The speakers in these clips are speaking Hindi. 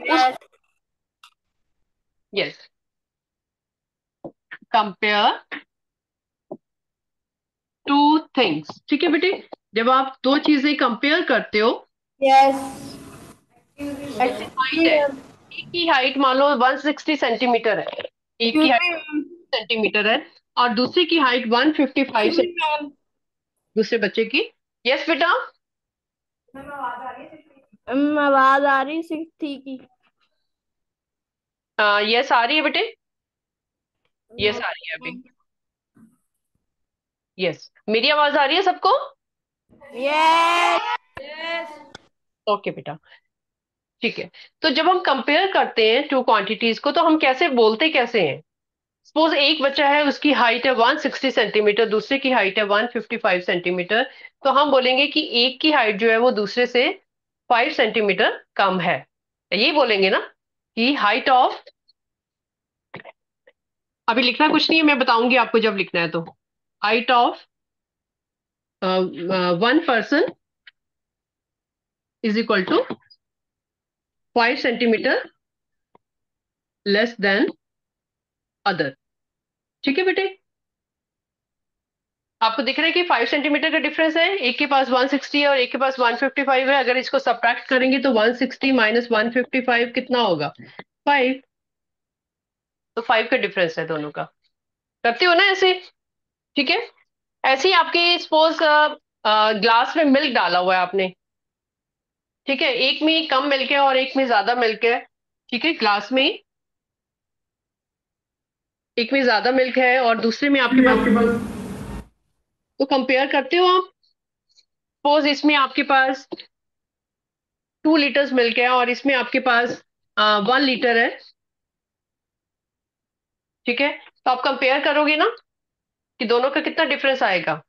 yes. Yes compare two things ठीक है बेटे? जब आप दो चीज़ें कंपेयर करते हो yes. एक की हाइट मान लो 160 सेंटीमीटर है। एक की हाइट सेंटीमीटर है। और दूसरे की हाइट 155 सेंटीमीटर दूसरे बच्चे की? यस बेटा? आवाज़ आ रही सिक्सटी की। यस आ रही है बेटे? यस आ रही है अभी। यस मेरी आवाज़ आ रही है सबको? यस ओके बेटा। ठीक है। तो जब हम कंपेयर करते हैं टू क्वांटिटीज को तो हम कैसे बोलते कैसे हैं? सपोज़ एक बच्चा है उसकी हाइट है 160 सेंटीमीटर दूसरे की हाइट है 155 सेंटीमीटर तो हम बोलेंगे कि एक की हाइट जो है वो दूसरे से 5 सेंटीमीटर कम है। ये बोलेंगे ना कि हाइट ऑफ़ अभी लिखना कुछ नहीं है, मैं बताऊँगी आपको जब लिखना है तो। Height of one person is equal to five centimetre less than other ठीक है बेटे? आपको दिख रहा है कि फाइव सेंटीमीटर का डिफरेंस है, एक के पास 160 है और एक के पास 155 है। अगर इसको सब्ट्रैक्ट करेंगे तो 160 माइनस 155 कितना होगा? फाइव तो फाइव का डिफरेंस है दोनों का। करते हो ना ऐसे? ठीक है? ऐसे ही आपके सपोज़ ग्लास में मिल्क डाला हुआ है आपने। ठीक है? एक में कम मिल्क है और एक में ज़्यादा मिल्क है। ठीक है? ग्लास में एक में ज़्यादा मिल्क है और दूसरे में आपके पास तो कंपेयर करते हो आप? सपोज़ इसमें आपके पास टू लीटर्स मिल्क है और इसमें आपके पास वन लीटर है। ठीक है? तो आप कंपेयर करोगे ना कि दोनों का कितना डिफरेंस आएगा।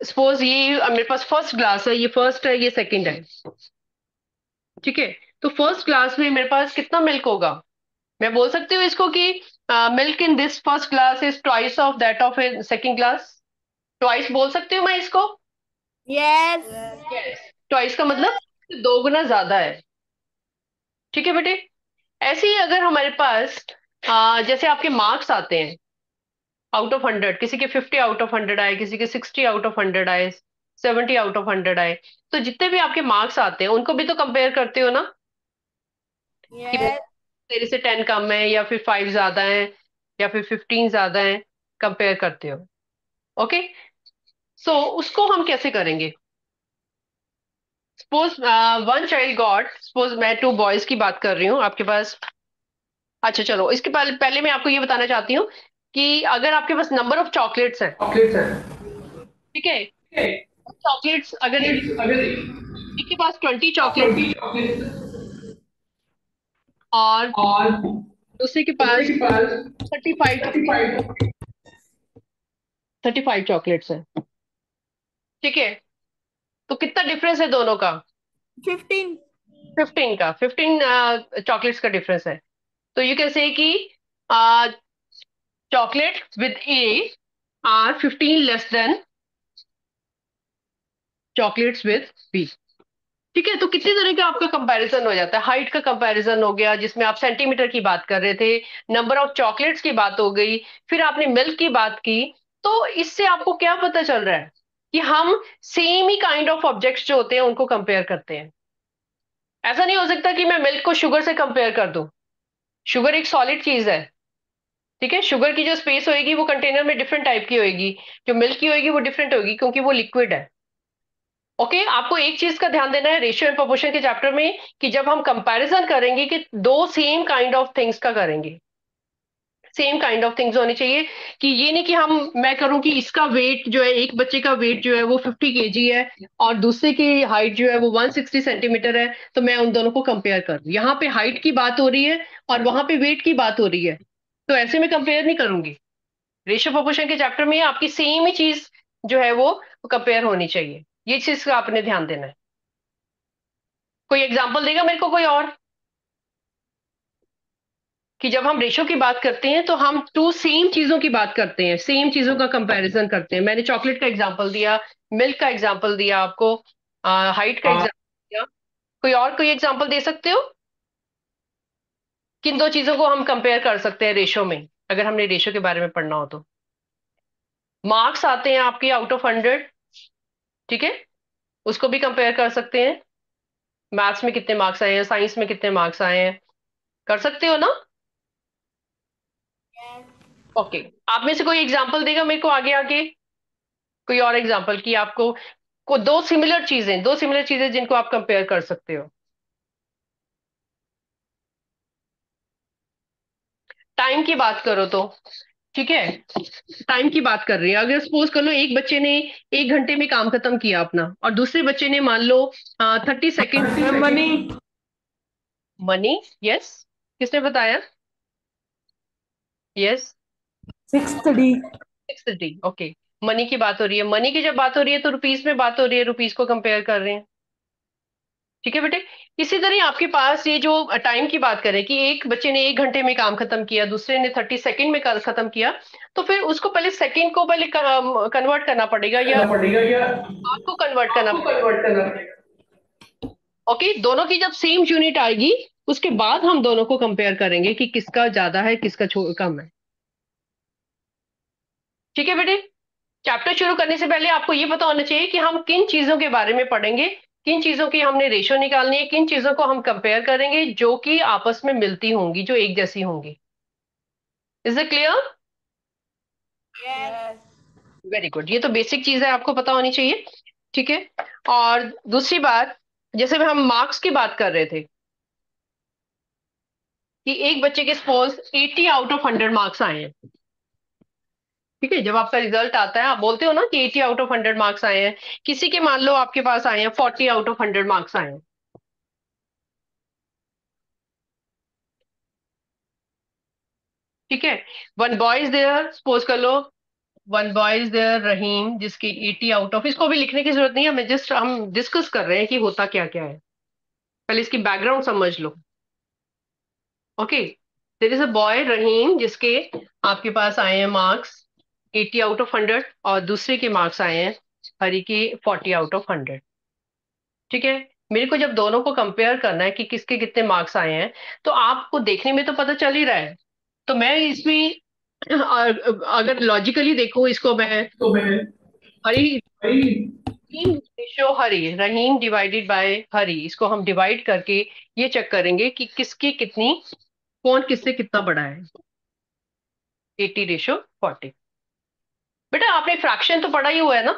सपोज़ ये मेरे पास फ़र्स्ट ग्लास है, ये फ़र्स्ट है, ये सेकंड है। ठीक है? तो फ़र्स्ट ग्लास में मेरे पास कितना मिल्क होगा? मैं बोल सकती हूँ इसको कि milk in this first glass is twice of that of second glass twice बोल सकती हूँ मैं इसको? यस यस ट्वाइस का मतलब दो गुना ज़्यादा है। ठीक है बेटे? ऐसे ही अगर हमारे पास आ, जैसे आपके मार्क्स आते हैं आउट ऑफ़ हंड्रेड किसी के फिफ्टी आउट ऑफ़ हंड्रेड आए किसी के सिक्सटी आउट ऑफ़ हंड्रेड आए सेवेंटी आउट ऑफ़ हंड्रेड आए तो जितने भी आपके मार्क्स आते हैं उनको भी तो कंपेयर करते हो ना? कि तेरे से टेन कम है या फिर फाइव ज़्यादा है या फिर फिफ्टीन ज़्यादा है कंपेयर करते हो। ओके सो so, उसको हम कैसे करेंगे? Suppose one child got suppose मैं टू बॉयज़ की बात कर रही हूँ आपके पास अच्छा चलो इसके पहले पहले मैं आपको ये बताना चाहती हूँ कि अगर आपके पास नंबर ऑफ़ चॉकलेट्स है चॉकलेट्स है। ठीक है? चॉकलेट्स अगर अगर पास ट्वेंटी चॉकलेट और और दूसरे के पास thirty five thirty five chocolates है। ठीक है? तो कितना डिफरेंस है दोनों का? फिफ्टीन फिफ्टीन का। फिफ्टीन चॉकलेट्स का डिफरेंस है। तो यू कैन से कि chocolate with A are fifteen less than chocolates with B ठीक है? तो कितने तरह का आपका कंपैरिजन हो जाता है? हाइट का कंपैरिजन हो गया जिसमें आप सेंटीमीटर की बात कर रहे थे नंबर ऑफ़ चॉकलेट्स की बात हो गई फिर आपने मिल्क की बात की तो इससे आपको क्या पता चल रहा है? कि हम सेम ही काइंड ऑफ़ ऑब्जेक्ट्स जो होते हैं उनको कंपेयर करते हैं। ऐसा नहीं हो सकता कि मैं मिल्क को शुगर से कंपेयर कर दूँ। शुगर एक सॉलिड चीज़ है ठीक है? शुगर की जो स्पेस होएगी वो कंटेनर में डिफरेंट टाइप की होएगी। जो मिल्क की होएगी वो डिफरेंट होगी क्योंकि वो लिक्विड है। ओके okay, आपको एक चीज़ का ध्यान देना है रेशियो एंड प्रोपोर्शन के चैप्टर में कि जब हम कंपैरिजन करेंगे कि दो सेम काइंड ऑफ़ थिंग्स का करेंगे सेम काइंड ऑफ़ थिंग्स होने चाहिए कि ये नहीं कि हम, मैं करूँ कि इसका वेट जो है, एक बच्चे का वेट जो है, वो 50 केजी है और दूसरे की हाइट जो है, वो 160 सेंटीमीटर है तो मैं उन दोनों को कंपेयर करूँ यहाँ पे हाइट की बात हो रही है और वहाँ पे वेट की बात हो रही है। तो ऐसे में कंपेयर नहीं करूँगी। रेशो प्रोपोर्शन के चैप्टर में आपकी सेम ही चीज़ जो है, वो कंपेयर होनी चाहिए। ये चीज़ का आपने ध्यान देना है। कोई एग्ज़ाम्पल देगा मेरे को कोई और? कि जब हम रेशो की बात करते हैं तो हम टू सेम चीज़ों की बात करते हैं सेम चीज़ों का कंपैरिजन करते हैं। मैंने चॉकलेट का एग्जांपल दिया मिल्क का एग्जांपल दिया आपको हाइट का हाँ। एग्जांपल दिया। कोई और कोई एग्जांपल दे सकते हो? किन दो चीज़ों को हम कंपेयर कर सकते हैं रेशो में अगर हमने रेशो के बारे में पढ़ना हो तो? मार्क्स आते हैं आपके आउट ऑफ़ हंड्रेड ठीक है? उसको भी कंपेयर कर सकते हैं। मैथ्स में कितने मार्क्स आए हैं साइंस में कितने मार्क्स आए हैं। कर सकते हो ना? Okay okay. आप में से कोई एग्ज़ाम्पल देगा मेरे को आगे आगे? कोई और एग्ज़ाम्पल कि आपको को दो सिमिलर चीज़ें दो सिमिलर चीज़ें जिनको आप कंपेयर कर सकते हो। टाइम की बात करो तो ठीक है? टाइम की बात कर रही है। अगर सपोज़ कर लो एक बच्चे ने एक घंटे में काम खत्म किया अपना और दूसरे बच्चे ने मान लो thirty second money money yes किसने बताया? Yes six D six D okay money की बात हो रही है। मनी की जब बात हो रही है तो रुपीस में बात हो रही है। रुपीस को कंपेयर कर रहे हैं। ठीक है बेटे? इसी तरह आपके पास ये जो टाइम की बात करें कि एक बच्चे ने एक घंटे में काम खत्म किया दूसरे ने थर्टी सेकेंड में खत्म किया तो फिर उसको पहले सेकेंड को पहले कन्वर्ट करना पड़ेगा या पड़ेगा या आपको कन्वर्ट करना कन्वर्ट करना पड़ेगा। ओके दोनों की जब सेम यूनिट आएगी उसके बाद हम दोनों को कंपेयर करेंगे कि किसका ज़्यादा है किसका कम है। ठीक है बेटे? चैप्टर शुरू करने से पहले आपको ये पता होना चाहिए कि हम किन चीज़ों के बारे में पढ़ेंगे किन चीज़ों की हमने रेशो निकालनी है किन चीज़ों को हम कंपेयर करेंगे जो कि आपस में मिलती होंगी जो एक जैसी होंगी। Is it clear very good ये तो बेसिक चीज़ है आपको पता होनी चाहिए ठीक है? और दूसरी बात जैसे हम मार्क्स की बात कर रहे थे कि एक बच्चे के सपोज़ 80 आउट ऑफ़ 100 मार्क्स आए हैं। ठीक है, जब आपका रिज़ल्ट आता है, आप बोलते हो ना कि 80 आउट ऑफ़ 100 मार्क्स आए हैं। किसी के मान लो आपके पास आए हैं 40 आउट ऑफ़ 100 मार्क्स आए हैं। ठीक है? One boy is there suppose कर लो one boy is there Rahim जिसकी 80 आउट ऑफ़ इसको भी लिखने की ज़रूरत नहीं है, हमें जस्ट हम डिस्कस कर रहे हैं कि होता क्या क्या है। पहले इसकी बैकग्राउंड समझ लो। Okay there is a boy Rahim जिसके आपके पास आए हैं मार्क्स 80 आउट ऑफ़ 100 और दूसरे के मार्क्स आए हैं हरी के 40 आउट ऑफ़ 100 ठीक है? मेरे को जब दोनों को कंपेयर करना है कि किसके कितने मार्क्स आए हैं तो आपको देखने में तो पता चल ही रहा है। तो मैं इसमें अगर लॉजिकली देखो इसको मैं तो मैं हरी हरी। रहीम डिवाइडेड बाय हरी इसको हम डिवाइड करके ये चेक करेंगे कि किसकी कितनी कौन किससे कितना बड़ा है। एटी रेशो 40 बेटा आपने फ्रैक्शन तो पढ़ा ही हुआ है ना?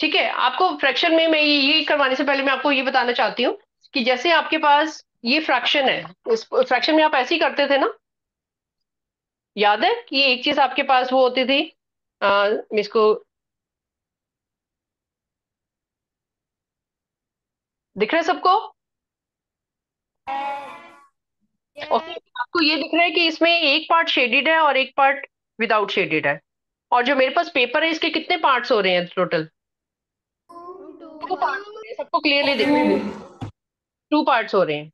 ठीक है आपको फ्रैक्शन में मैं ये करवाने से पहले मैं आपको ये बताना चाहती हूँ कि जैसे आपके पास ये फ्रैक्शन है उस फ्रैक्शन में आप ऐसे ही करते थे ना? याद है कि एक चीज़ आपके पास वो होती थी? आ, इसको दिख रहा है सबको? ओके आपको ये दिख रहा है कि इसमें एक पार्ट शेडेड है और एक पार्ट विदाउट शेडेड है। और जो मेरे पास पेपर है इसके कितने पार्ट्स हो रहे हैं टोटल टू हैं सबको क्लियरली दिख रहे हैं टू पार्ट्स हो रहे हैं।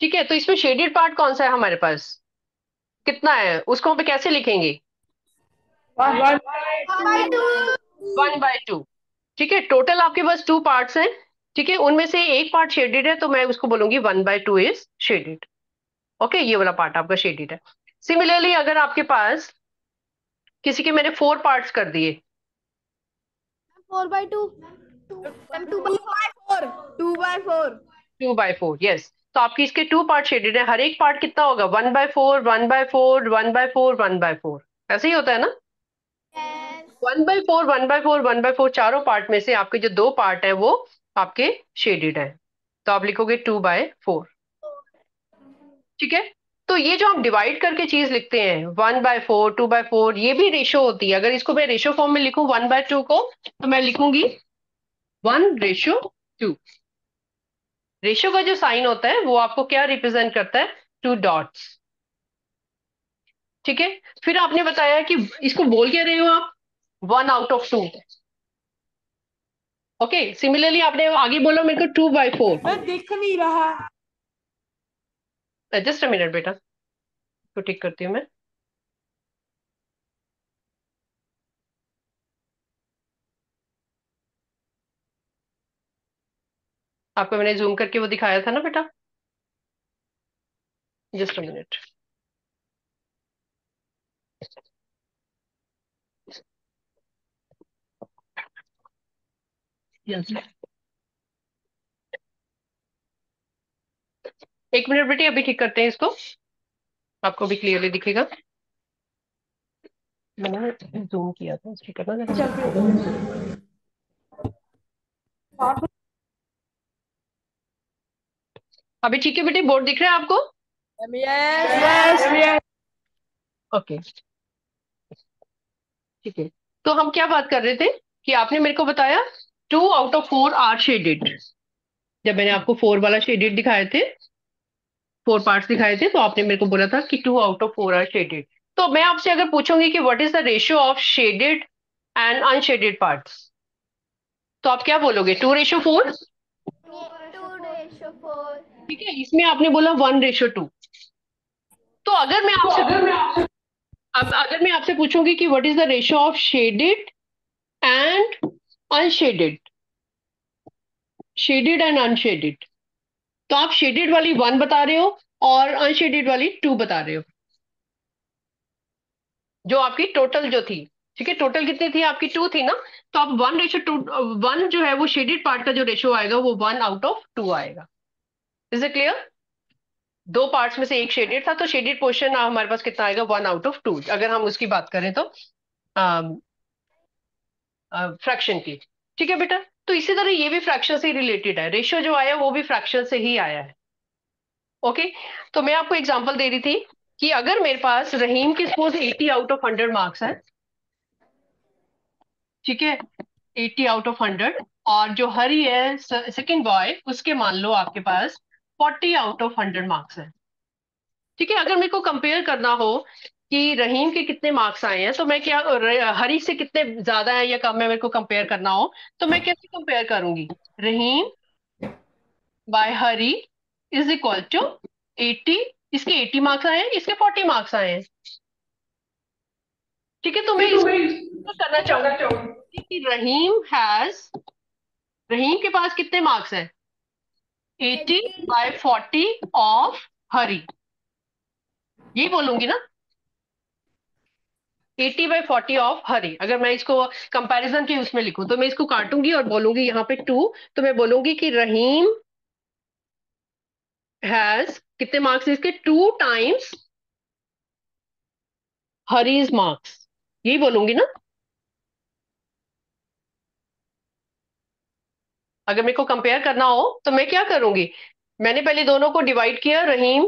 ठीक है तो इसमें शेडेड पार्ट कौन सा है हमारे पास? कितना है? उसको हम कैसे लिखेंगे? वन बाय टू ठीक है टोटल आपके पास टू पार्ट्स हैं। ठीक है उनमें से एक पार्ट शेडेड है तो मैं उसको बोलूँगी one by two is shaded okay ये वाला पार्ट आपका शेडेड है। सिमिलरली अगर आपके पास किसी के मैंने फोर पार्ट्स कर दिए। Four by two two by four two by four two by four yes तो आपकी इसके टू पार्ट शेडेड है। हर एक पार्ट कितना होगा? One by four one by four one by four one by four ऐसे ही होता है ना? One by four one by four one by four चारों पार्ट में से आपके जो दो पार्ट है वो आपके शेडेड है। तो आप लिखोगे टू बाय फोर ठीक है? तो ये जो आप डिवाइड करके चीज़ लिखते हैं one by four two by four ये भी रेशो होती है। अगर इसको मैं रेशो फॉर्म में लिखूं वन बाय टू को तो मैं लिखूँगी वन रेशो टू रेशो का जो साइन होता है, वो आपको क्या रिप्रेजेंट करता है? टू डॉट्स ठीक है? फिर आपने बताया कि इसको बोल क्या रहे हो आप? One out of two okay similarly आपने आगे बोला मेरे को टू बाय फोर दिख नहीं रहा। जस्ट अ मिनट बेटा। तो ठीक करती हूँ मैं। आपको मैंने जूम करके वो दिखाया था ना, बेटा? Just a minute yes. एक मिनट बेटी अभी ठीक करते हैं इसको। आपको भी क्लियरली दिखेगा। मैंने जूम किया था इसकी करना अभी ठीक है बेटी बोर्ड दिख रहा है आपको? ओके ठीक है। तो हम क्या बात कर रहे थे कि आपने मेरे को बताया two out of four are shaded जब मैंने आपको फोर वाला शेडेड दिखाए थे फोर पार्ट्स दिखाए थे तो आपने मेरे को बोला था कि two out of four are shaded तो मैं आपसे अगर पूछूँगी कि what is the ratio of shaded and unshaded parts तो आप क्या बोलोगे? टू रेशियो फोर ठीक है इसमें आपने बोला वन रेशियो टू तो अगर मैं आपसे अब अगर मैं आपसे पूछूँगी कि what is the ratio of shaded and unshaded shaded and unshaded तो आप शेडेड वाली वन बता रहे हो और अनशेडेड वाली टू बता रहे हो। जो आपकी टोटल जो थी, ठीक है? टोटल कितनी थी? आपकी टू थी ना? तो आप वन रेशो टू वन जो है वो शेडेड पार्ट का जो रेशो आएगा वो वन आउट ऑफ़ टू आएगा। इज़ इट क्लियर दो पार्ट्स में से एक शेडेड था तो शेडेड पोर्शन हमारे पास कितना आएगा? वन आउट ऑफ़ टू अगर हम उसकी बात करें तो फ्रैक्शन की। ठीक है बेटा? तो इसी तरह ये भी फ्रैक्शन से रिलेटेड है। रेशियो जो आया वो भी फ्रैक्शन से ही आया है। ओके तो मैं आपको एग्जांपल दे रही थी कि अगर मेरे पास रहीम की सपोज़ 80 आउट ऑफ़ 100 मार्क्स है, ठीक है? 80 आउट ऑफ़ 100 और जो हरी है सेकंड बॉय उसके मान लो आपके पास 40 आउट ऑफ़ 100 मार्क्स है। ठीक है? अगर मेरे को कंपेयर करना हो कि रहीम के कितने मार्क्स आए हैं तो मैं क्या हरी से कितने ज़्यादा है या कम है, मेरे को कंपेयर करना हो तो मैं कैसे कंपेयर करूँगी? Rahim by Hari is equal to eighty इसके एटी मार्क्स आए हैं, इसके 40 मार्क्स आए हैं। ठीक है तो मैं करना चाहूँगी कि रहीम हैज़ रहीम के पास कितने मार्क्स हैं? Eighty by 40 of Hari. ये बोलूँगी ना? 80 बाई फोर्टी ऑफ़ हरी। अगर मैं इसको कंपैरिजन के उसमें लिखूं तो मैं इसको काटूँगी और बोलूँगी यहाँ पे टू तो मैं बोलूँगी कि रहीम हैज़ कितने मार्क्स इसके? टू टाइम्स हरीज मार्क्स यही बोलूँगी ना। अगर मेरे को कंपेयर करना हो तो मैं क्या करूँगी? मैंने पहले दोनों को डिवाइड किया, रहीम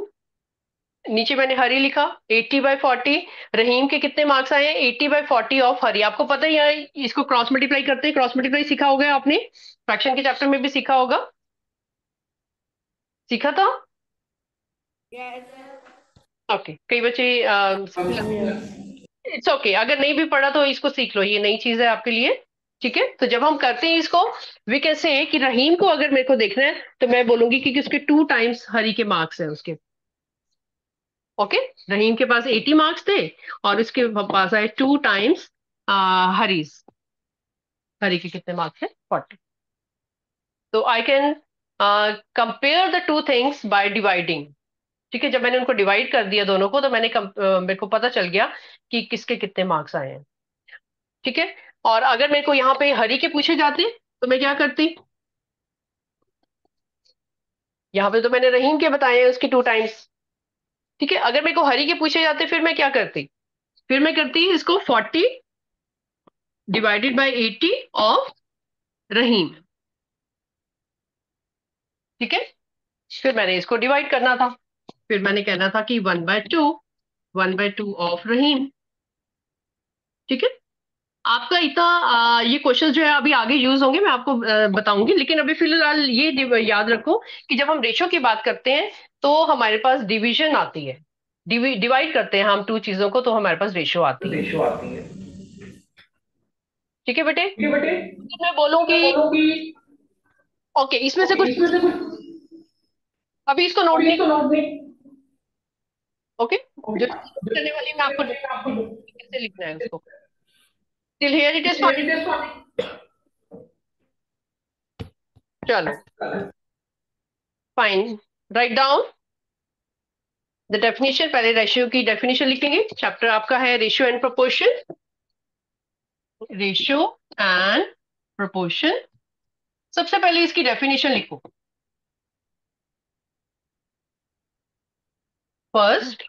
नीचे मैंने हरी लिखा 80 बाई फोर्टी रहीम के कितने मार्क्स आए हैं? 80 बाई फोर्टी ऑफ़ हरी। आपको पता ही है इसको क्रॉस मल्टीप्लाई करते हैं क्रॉस मल्टीप्लाई सीखा होगा आपने? फ्रैक्शन के चैप्टर में भी सीखा होगा। सीखा था? ओके कई बच्चे इट्स ओके okay. अगर नहीं भी पढ़ा तो इसको सीख लो ये नई चीज़ है आपके लिए ठीक है? तो जब हम करते हैं इसको वी कैसे है कि रहीम को अगर मेरे को देखना है तो मैं बोलूँगी कि उसके टू टाइम्स हरी के मार्क्स है उसके। ओके रहीम के पास 80 मार्क्स थे और उसके पास आए टू टाइम्स हरीज हरी के कितने मार्क्स है 40 तो I can compare the two things by dividing ठीक है जब मैंने उनको डिवाइड कर दिया दोनों को तो मैंने uh, मेरे को पता चल गया कि किसके कितने मार्क्स आए हैं। ठीक है? और अगर मेरे को यहाँ पे हरी के पूछे जाते तो मैं क्या करती? यहाँ पे तो मैंने रहीम के बताए हैं उसके टू टाइम्स ठीक है, अगर मेरे को हरी के पूछे जाते, फिर मैं क्या करती? फिर मैं करती इसको forty divided by eighty of Rahim. ठीक है? फिर मैंने इसको डिवाइड करना था। फिर मैंने कहना था कि one by two one by two of Rahim. ठीक है? आपका इतना ये क्वेश्चन जो है अभी आगे यूज़ होंगे मैं आपको बताऊँगी लेकिन अभी फ़िलहाल ये याद रखो कि जब हम रेशो की बात करते हैं तो हमारे पास डिवीज़न आती है डिवाइड करते हैं हम टू चीज़ों को तो हमारे पास रेशो आती है रेशो आती है ठीक है बेटे ठीक है बेटे तो मैं बोलूँगी ओके इसमें से कुछ अभी इसको नोट नहीं ओके जो करने वाली मैं आपको कैसे लिखना है उसको till here it is fine. चलो fine write down the definition पहले रेशियो की डेफिनेशन लिखेंगे. चैप्टर आपका है ratio and proportion ratio and proportion सबसे पहले इसकी डेफिनेशन लिखो. फ़र्स्ट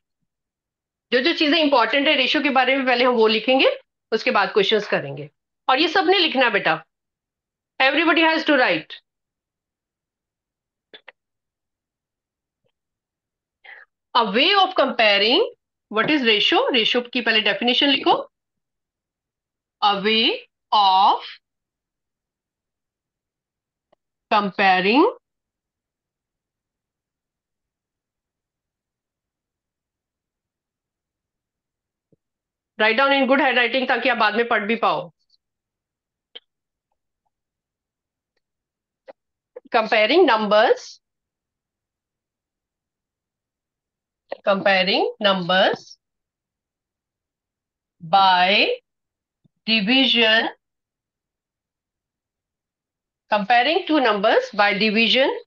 जो जो चीज़ें इंपॉर्टेंट है रेशियो के बारे में पहले हम वो लिखेंगे. उसके बाद क्वेश्चंस करेंगे। और ये सबने लिखना बेटा। Everybody has to write a way of comparing what is ratio ratio की पहले डेफिनेशन लिखो। A way of comparing write down in good handwriting ताकि आप बाद में पढ़ भी पाओ। Comparing numbers comparing numbers by division comparing two numbers by division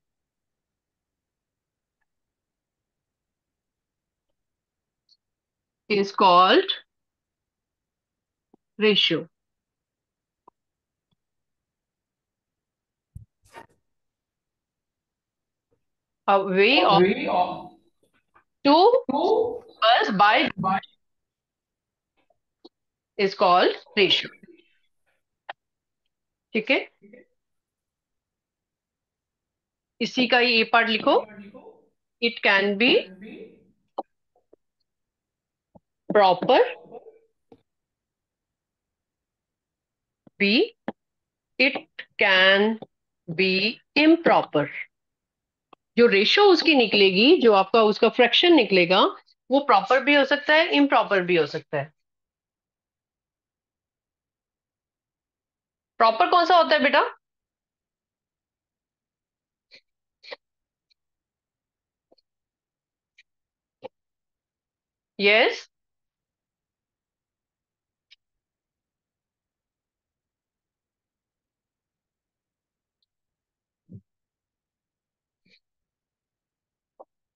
is called ratio a way a of Way of two two numbers by by is called ratio ठीक है इसी का ये पार्ट लिखो it can be proper be, it can be improper. जो रेशो उसकी निकलेगी, जो आपका उसका फ्रैक्शन निकलेगा, वो प्रॉपर भी हो सकता है इम्प्रॉपर भी हो सकता है। प्रॉपर कौन सा होता है बेटा? Yes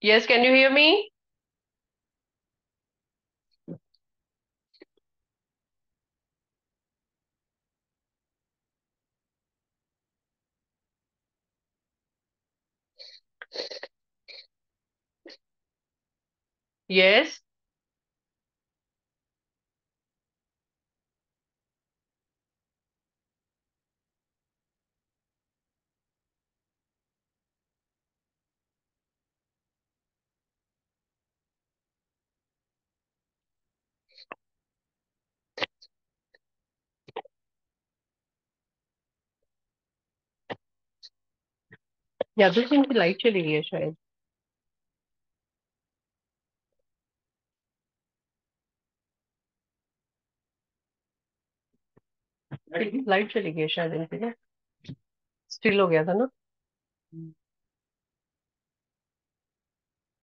yes can you hear me? Yes Yadav Singh की लाइट चली गई है शायद लाइट चली गई है शायद इनके ना स्टिल हो गया था ना?